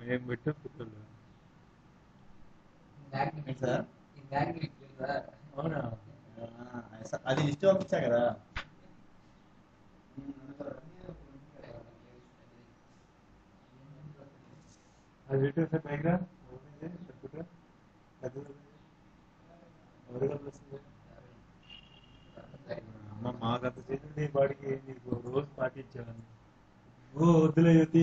మేము పెట్టాం పుత్తూరులో సార్ అవునా ఆ, స- అది లిస్ట్ పంపించా కదా అది పెట్టాం సార్ పైగా చెప్పుకుంటా పెద్దది ఎవరు వస్తుంది అమ్మ మాకు అంత చేసింది బాడీకి నీకు రోజు పాటించాను ఓ వద్దులే యువతి